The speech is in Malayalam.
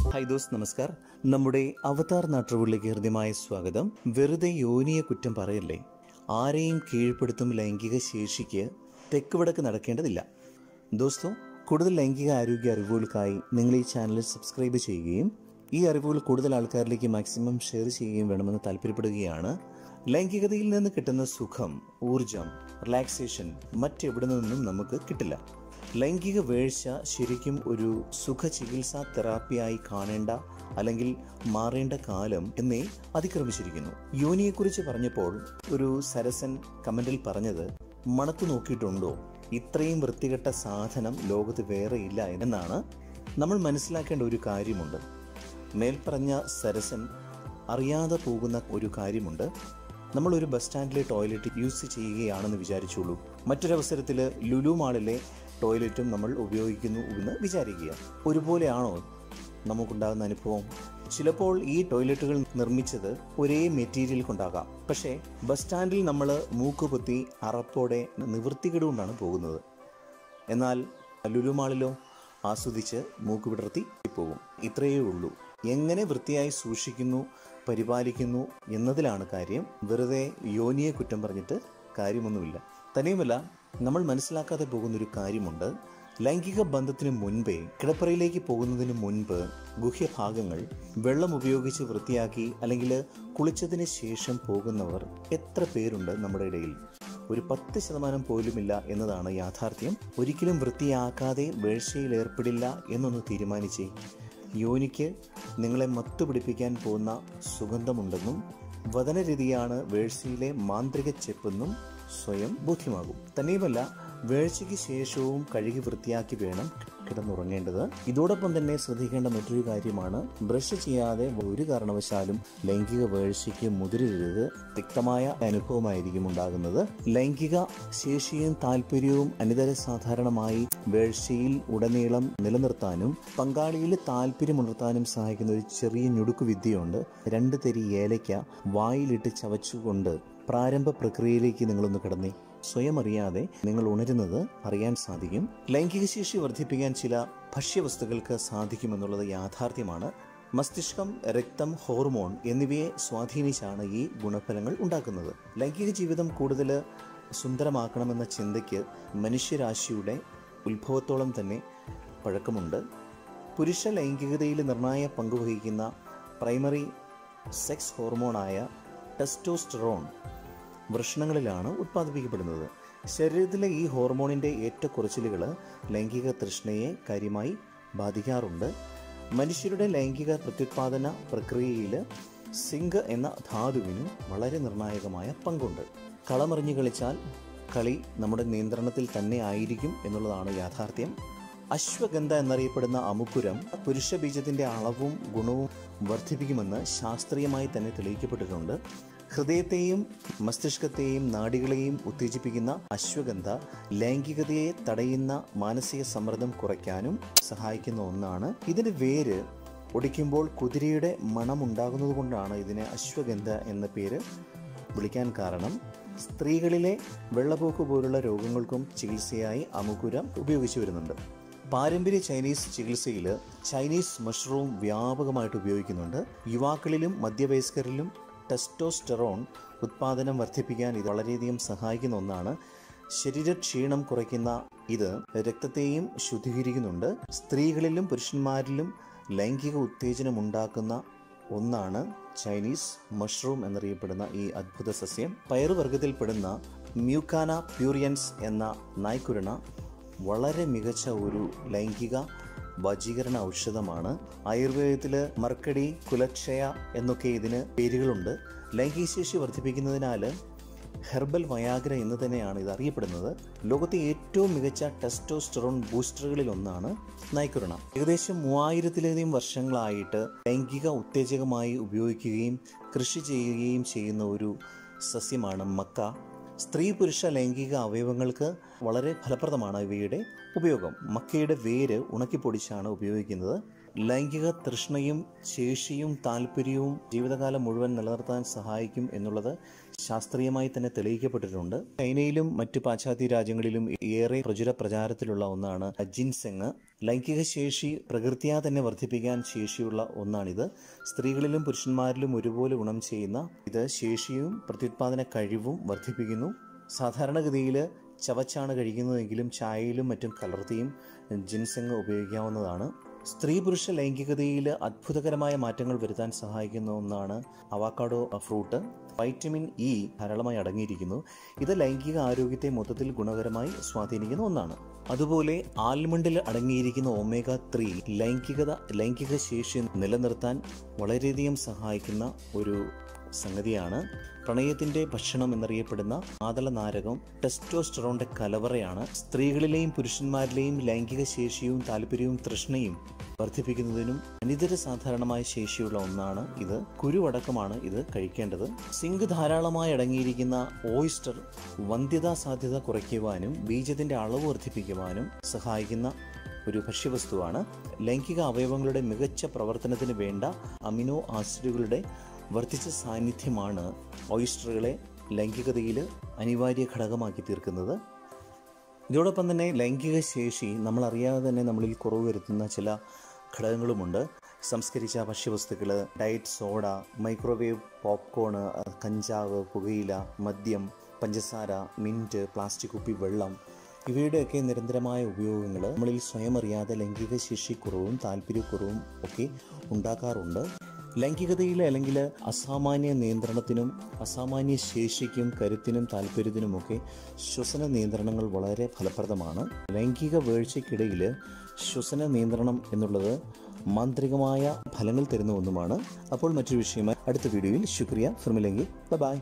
ഹായ് ദോസ് നമസ്കാർ. നമ്മുടെ അവതാർ നാട്ടുകളിലേക്ക് ഹൃദ്യമായ സ്വാഗതം. വെറുതെ യോനിയെ കുറ്റം പറയല്ലേ? ആരെയും കീഴ്പ്പെടുത്തും ലൈംഗിക ശേഷിക്ക് തെക്ക് വടക്ക് നടക്കേണ്ടതില്ല. ദോസ്തോ കൂടുതൽ ലൈംഗിക ആരോഗ്യ അറിവുകൾക്കായി നിങ്ങൾ ഈ ചാനൽ സബ്സ്ക്രൈബ് ചെയ്യുകയും ഈ അറിവുകൾ കൂടുതൽ ആൾക്കാരിലേക്ക് മാക്സിമം ഷെയർ ചെയ്യുകയും വേണമെന്ന് താല്പര്യപ്പെടുകയാണ്. ലൈംഗികതയിൽ നിന്ന് കിട്ടുന്ന സുഖം ഊർജം റിലാക്സേഷൻ മറ്റെവിടെ നിന്നും നമുക്ക് കിട്ടില്ല. ലൈംഗിക വീഴ്ച ശരിക്കും ഒരു സുഖ ചികിത്സാ തെറാപ്പിയായി കാണേണ്ട അല്ലെങ്കിൽ മാറേണ്ട കാലം എന്നേ അതിക്രമിച്ചിരിക്കുന്നു. യോനിയെക്കുറിച്ച് പറഞ്ഞപ്പോൾ ഒരു സരസൻ കമന്റിൽ പറഞ്ഞത് മണത്തു നോക്കിയിട്ടുണ്ടോ? ഇത്രയും വൃത്തികെട്ട സാധനം ലോകത്ത് വേറെ ഇല്ല എന്നാണ്. നമ്മൾ മനസ്സിലാക്കേണ്ട ഒരു കാര്യമുണ്ട്. മേൽപ്പറഞ്ഞ സരസൻ അറിയാതെ പോകുന്ന ഒരു കാര്യമുണ്ട്. നമ്മൾ ഒരു ബസ് സ്റ്റാൻഡിലെ ടോയ്ലറ്റ് യൂസ് ചെയ്യുകയാണെന്ന് വിചാരിച്ചുള്ളൂ. മറ്റൊരവസരത്തിൽ ലുലു മാളിലെ ടോയ്ലറ്റും നമ്മൾ ഉപയോഗിക്കുന്നു എന്ന് വിചാരിക്കുക. ഒരുപോലെയാണോ നമുക്കുണ്ടാകുന്ന അനുഭവം? ചിലപ്പോൾ ഈ ടോയ്ലറ്റുകൾ നിർമ്മിച്ചത് ഒരേ മെറ്റീരിയൽ കൊണ്ടാകാം. പക്ഷേ ബസ് സ്റ്റാൻഡിൽ നമ്മൾ മൂക്കുപൊത്തി അറപ്പോടെ നിവൃത്തികേട് കൊണ്ടാണ് പോകുന്നത്. എന്നാൽ ലുലുമാളിലോ ആസ്വദിച്ച് മൂക്ക് വിടർത്തി പോകും ഇത്രയേ ഉള്ളൂ. എങ്ങനെ വൃത്തിയായി സൂക്ഷിക്കുന്നു പരിപാലിക്കുന്നു എന്നതിലാണ് കാര്യം. വെറുതെ യോനിയെ കുറ്റം പറഞ്ഞിട്ട് കാര്യമൊന്നുമില്ല. തന്നെയുമല്ല നമ്മൾ മനസ്സിലാക്കാതെ പോകുന്നൊരു കാര്യമുണ്ട്. ലൈംഗിക ബന്ധത്തിന് മുൻപേ കിടപ്പറയിലേക്ക് പോകുന്നതിന് മുൻപ് ഗുഹ്യഭാഗങ്ങൾ വെള്ളം ഉപയോഗിച്ച് വൃത്തിയാക്കി അല്ലെങ്കിൽ കുളിച്ചതിന് ശേഷം പോകുന്നവർ എത്ര പേരുണ്ട് നമ്മുടെ ഇടയിൽ? ഒരു പത്ത് ശതമാനം പോലുമില്ല എന്നതാണ് യാഥാർത്ഥ്യം. ഒരിക്കലും വൃത്തിയാക്കാതെ വേഴ്ചയിൽ ഏർപ്പെടില്ല എന്നൊന്ന് തീരുമാനിച്ചേ. യോനിക്ക് നിങ്ങളെ മത്തുപിടിപ്പിക്കാൻ പോകുന്ന സുഗന്ധമുണ്ടെന്നും വതനരീതിയാണ് വേഴ്ചയിലെ മാന്ത്രിക ചെപ്പെന്നും സ്വയം ബോധ്യമാകും തന്നെയുമല്ല വേഴ്ചയ്ക്ക് ശേഷവും കഴുകി വൃത്തിയാക്കി വേണം കിടന്നുറങ്ങേണ്ടത്. ഇതോടൊപ്പം തന്നെ ശ്രദ്ധിക്കേണ്ട മറ്റൊരു കാര്യമാണ് ബ്രഷ് ചെയ്യാതെ ഒരു കാരണവശാലും ലൈംഗിക വേഴ്ചയ്ക്ക് മുതിരരുത്. വ്യക്തമായ അനുഭവമായിരിക്കും ഉണ്ടാകുന്നത്. ലൈംഗിക ശേഷിയും താല്പര്യവും അനിതര സാധാരണമായി വേഴ്ചയിൽ ഉടനീളം നിലനിർത്താനും പങ്കാളിയിൽ താല്പര്യമുണർത്താനും സഹായിക്കുന്ന ഒരു ചെറിയ ഞുടുക്കു വിദ്യയുണ്ട്. രണ്ട് തെരി ഏലയ്ക്ക വായിലിട്ട് ചവച്ചുകൊണ്ട് പ്രാരംഭ പ്രക്രിയയിലേക്ക് നിങ്ങളൊന്ന് കിടന്നി സ്വയം അറിയാതെ നിങ്ങൾ ഉണരുന്നത് അറിയാൻ സാധിക്കും. ലൈംഗിക ശേഷി വർദ്ധിപ്പിക്കാൻ ചില ഭക്ഷ്യവസ്തുക്കൾക്ക് സാധിക്കുമെന്നുള്ളത് യാഥാർത്ഥ്യമാണ്. മസ്തിഷ്കം രക്തം ഹോർമോൺ എന്നിവയെ സ്വാധീനിച്ചാണ് ഈ ഗുണഫലങ്ങൾ ഉണ്ടാക്കുന്നത്. ലൈംഗിക ജീവിതം കൂടുതൽ സുന്ദരമാക്കണമെന്ന ചിന്തയ്ക്ക് മനുഷ്യരാശിയുടെ ഉത്ഭവത്തോളം തന്നെ പഴക്കമുണ്ട്. പുരുഷ ലൈംഗികതയിൽ നിർണായ പങ്കുവഹിക്കുന്ന പ്രൈമറി സെക്സ് ഹോർമോണായ ടെസ്റ്റോസ്റ്ററോൺ വൃഷണങ്ങളിലാണ് ഉത്പാദിപ്പിക്കപ്പെടുന്നത്. ശരീരത്തിലെ ഈ ഹോർമോണിന്റെ ഏറ്റക്കുറച്ചിലുകൾ ലൈംഗിക തൃഷ്ണയെ കാര്യമായി ബാധിക്കാറുണ്ട്. മനുഷ്യരുടെ ലൈംഗിക പ്രത്യുത്പാദന പ്രക്രിയയിൽ സിങ്ക് എന്ന ധാതുവിന് വളരെ നിർണായകമായ പങ്കുണ്ട്. കളമറിഞ്ഞു കളിച്ചാൽ കളി നമ്മുടെ നിയന്ത്രണത്തിൽ തന്നെ ആയിരിക്കും എന്നുള്ളതാണ് യാഥാർത്ഥ്യം. അശ്വഗന്ധ എന്നറിയപ്പെടുന്ന അമുക്കുരം പുരുഷ ബീജത്തിന്റെ അളവും ഗുണവും വർദ്ധിപ്പിക്കുമെന്ന് ശാസ്ത്രീയമായി തന്നെ തെളിയിക്കപ്പെട്ടിട്ടുണ്ട്. ഹൃദയത്തെയും മസ്തിഷ്കത്തെയും നാടികളെയും ഉത്തേജിപ്പിക്കുന്ന അശ്വഗന്ധ ലൈംഗികതയെ തടയുന്ന മാനസിക സമ്മർദ്ദം കുറയ്ക്കാനും സഹായിക്കുന്ന ഒന്നാണ്. ഇതിന്റെ വേര് ഒടിക്കുമ്പോൾ കുതിരയുടെ മണം ഉണ്ടാകുന്നത് കൊണ്ടാണ് ഇതിനെ അശ്വഗന്ധ എന്ന പേര് വിളിക്കാൻ കാരണം. സ്ത്രീകളിലെ വെള്ളപ്പോക്ക് പോലുള്ള രോഗങ്ങൾക്കും ചികിത്സയായി അമുകുരം ഉപയോഗിച്ചു വരുന്നുണ്ട്. പാരമ്പര്യ ചൈനീസ് ചികിത്സയിൽ ചൈനീസ് മഷ്റൂം വ്യാപകമായിട്ട് ഉപയോഗിക്കുന്നുണ്ട്. യുവാക്കളിലും മധ്യവയസ്കരിലും ടെസ്റ്റോസ്റ്ററോൺ ഉത്പാദനം വർദ്ധിപ്പിക്കാൻ ഇത് വളരെയധികം സഹായിക്കുന്ന ഒന്നാണ്. ശരീരക്ഷീണം കുറയ്ക്കുന്ന ഇത് രക്തത്തെയും ശുദ്ധീകരിക്കുന്നുണ്ട്. സ്ത്രീകളിലും പുരുഷന്മാരിലും ലൈംഗിക ഉത്തേജനം ഉണ്ടാക്കുന്ന ഒന്നാണ് ചൈനീസ് മഷ്റൂം എന്നറിയപ്പെടുന്ന ഈ അത്ഭുത സസ്യം. പയറുവർഗത്തിൽപ്പെടുന്ന മ്യൂക്കാന പ്യൂറിയൻസ് എന്ന നായ്ക്കുരണ വളരെ മികച്ച ഒരു ലൈംഗിക വജീകരണ ഔഷധമാണ്. ആയുർവേദത്തിൽ മർക്കടി കുലക്ഷയ എന്നൊക്കെ ഇതിന് പേരുകളുണ്ട്. ലൈംഗിക ശേഷി വർദ്ധിപ്പിക്കുന്നതിനാൽ ഹെർബൽ വയാഗ്ര എന്ന് തന്നെയാണ് ഇത് അറിയപ്പെടുന്നത്. ലോകത്തെ ഏറ്റവും മികച്ച ടെസ്റ്റോസ്റ്ററോൺ ബൂസ്റ്ററുകളിൽ ഒന്നാണ് നൈക്കുരണ. ഏകദേശം മൂവായിരത്തിലധികം വർഷങ്ങളായിട്ട് ലൈംഗിക ഉത്തേജകമായി ഉപയോഗിക്കുകയും കൃഷി ചെയ്യുകയും ചെയ്യുന്ന ഒരു സസ്യമാണ് മക്ക. സ്ത്രീ പുരുഷ ലൈംഗിക അവയവങ്ങൾക്ക് വളരെ ഫലപ്രദമാണ് ഇവയുടെ ഉപയോഗം. മക്കയുടെ വേര് ഉണക്കിപ്പൊടിച്ചാണ് ഉപയോഗിക്കുന്നത്. ലൈംഗിക തൃഷ്ണയും ശേഷിയും താല്പര്യവും ജീവിതകാലം മുഴുവൻ നിലനിർത്താൻ സഹായിക്കും എന്നുള്ളത് ശാസ്ത്രീയമായി തന്നെ തെളിയിക്കപ്പെട്ടിട്ടുണ്ട്. ചൈനയിലും മറ്റു പാശ്ചാത്യ രാജ്യങ്ങളിലും ഏറെ പ്രചുര പ്രചാരത്തിലുള്ള ഒന്നാണ് ജിൻസെങ്. ലൈംഗിക ശേഷി പ്രകൃതിയാ തന്നെ വർദ്ധിപ്പിക്കാൻ ശേഷിയുള്ള ഒന്നാണിത്. സ്ത്രീകളിലും പുരുഷന്മാരിലും ഒരുപോലെ ഗുണം ചെയ്യുന്ന ഇത് ശേഷിയും പ്രത്യുത്പാദന കഴിവും വർദ്ധിപ്പിക്കുന്നു. സാധാരണഗതിയിൽ ചവച്ചാണ് കഴിക്കുന്നതെങ്കിലും ചായയിലും മറ്റും കലർത്തിയും ജിൻസെങ് ഉപയോഗിക്കാവുന്നതാണ്. സ്ത്രീ പുരുഷ ലൈംഗികതയിൽ അത്ഭുതകരമായ മാറ്റങ്ങൾ വരുത്താൻ സഹായിക്കുന്ന ഒന്നാണ് അവാക്കാഡോ ഫ്രൂട്ട്. വൈറ്റമിൻ ഇ ധാരാളമായി അടങ്ങിയിരിക്കുന്നു. ഇത് ലൈംഗിക ആരോഗ്യത്തെ മൊത്തത്തിൽ ഗുണകരമായി സ്വാധീനിക്കുന്ന ഒന്നാണ്. അതുപോലെ ആൽമണ്ടിൽ അടങ്ങിയിരിക്കുന്ന ഒമേഗ ത്രീ ലൈംഗികത ലൈംഗിക ശേഷി നിലനിർത്താൻ വളരെയധികം സഹായിക്കുന്ന ഒരു സംഗതിയാണ്. പ്രണയത്തിന്റെ ഭക്ഷണം എന്നറിയപ്പെടുന്ന ആതള നാരകം ടെസ്റ്റോസ്റ്ററോണിന്റെ കലവറയാണ്. സ്ത്രീകളിലെയും പുരുഷന്മാരിലെയും ലൈംഗിക ശേഷിയും താല്പര്യവും തൃഷ്ണയും വർദ്ധിപ്പിക്കുന്നതിനും അനിതര സാധാരണമായ ശേഷിയുള്ള ഒന്നാണ് ഇത്. കുരുവടക്കമാണ് ഇത് കഴിക്കേണ്ടത്. സിങ്ക് ധാരാളമായി അടങ്ങിയിരിക്കുന്ന ഓയിസ്റ്റർ വന്ധ്യതാ സാധ്യത കുറയ്ക്കുവാനും ബീജത്തിന്റെ അളവ് വർദ്ധിപ്പിക്കുവാനും സഹായിക്കുന്ന ഒരു ഭക്ഷ്യവസ്തുവാണ്. ലൈംഗിക അവയവങ്ങളുടെ മികച്ച പ്രവർത്തനത്തിന് വേണ്ട അമിനോ ആസിഡുകളുടെ വർദ്ധിച്ച സാന്നിധ്യമാണ് ഓയിസ്റ്ററുകളെ ലൈംഗികതയിൽ അനിവാര്യ ഘടകമാക്കി തീർക്കുന്നത്. ഇതോടൊപ്പം തന്നെ ലൈംഗിക ശേഷി നമ്മളറിയാതെ തന്നെ നമ്മളിൽ കുറവ് വരുത്തുന്ന ചില ഘടകങ്ങളുമുണ്ട്. സംസ്കരിച്ച ഭക്ഷ്യവസ്തുക്കൾ ഡയറ്റ് സോഡ മൈക്രോവേവ് പോപ്കോണ് കഞ്ചാവ് പുകയില മദ്യം പഞ്ചസാര മിന്റ് പ്ലാസ്റ്റിക് കുപ്പി വെള്ളം ഇവയുടെയൊക്കെ നിരന്തരമായ ഉപയോഗങ്ങൾ നമ്മളിൽ സ്വയം അറിയാതെ ലൈംഗിക ശേഷിക്കുറവും താല്പര്യക്കുറവും ഒക്കെ ഉണ്ടാക്കാറുണ്ട്. ലൈംഗികതയിൽ അല്ലെങ്കിൽ അസാമാന്യ നിയന്ത്രണത്തിനും അസാമാന്യ ശേഷിക്കും കരുത്തിനും താല്പര്യത്തിനുമൊക്കെ ശ്വസന നിയന്ത്രണങ്ങൾ വളരെ ഫലപ്രദമാണ്. ലൈംഗിക വീഴ്ചയ്ക്കിടയിൽ ശ്വസന നിയന്ത്രണം എന്നുള്ളത് മാന്ത്രികമായ ഫലങ്ങൾ തരുന്ന ഒന്നുമാണ്. അപ്പോൾ മറ്റൊരു വിഷയമായി അടുത്ത വീഡിയോയിൽ ശുക്രിയ. ഫിർമിലെങ്കിൽ ബൈ.